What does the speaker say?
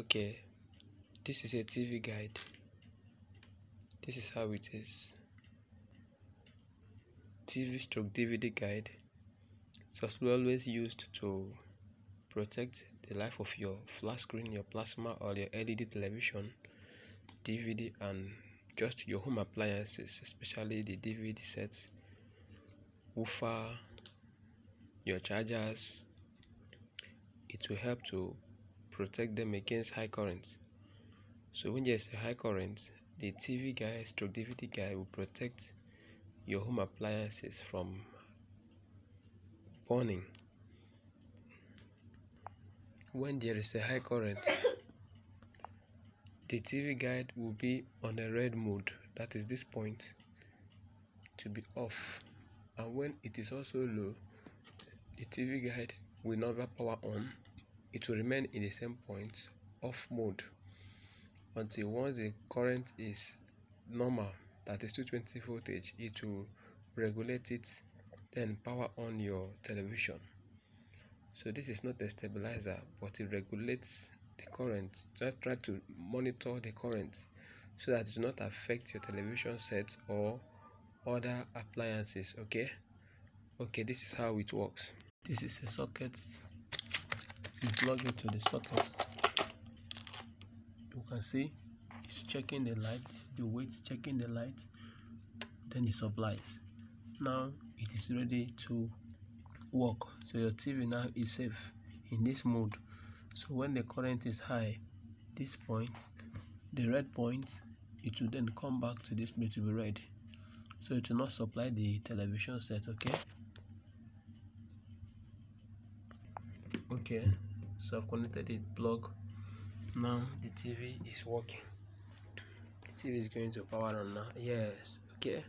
okay this is a tv guard. This is how it is. Tv stroke dvd guard. It was always used to protect the life of your flat screen your plasma or your led television dvd and just your home appliances especially the dvd sets woofer your chargers. It will help to protect them against high currents. So when there's a high current, the TV guard stroke DVD guard will protect your home appliances from burning. When there is a high current, the TV guard will be on a red mode, that is this point, to be off. And when it is also low, the TV guard will never power on it will remain in the same point off mode until once the current is normal that is 220 voltage it will regulate it then power on your television. So this is not a stabilizer but it regulates the current just try to monitor the current so that it will not affect your television set or other appliances okay? Okay this is how it works. This is a socket you plug it to the socket. You can see it's checking the light the weight checking the light then it supplies. Now it is ready to work. So your tv now is safe in this mode. So when the current is high this point the red point it will then come back to this bit to be red. So it will not supply the television set okay? Okay so I've connected the plug now the TV is working. The TV is going to power on now. Yes okay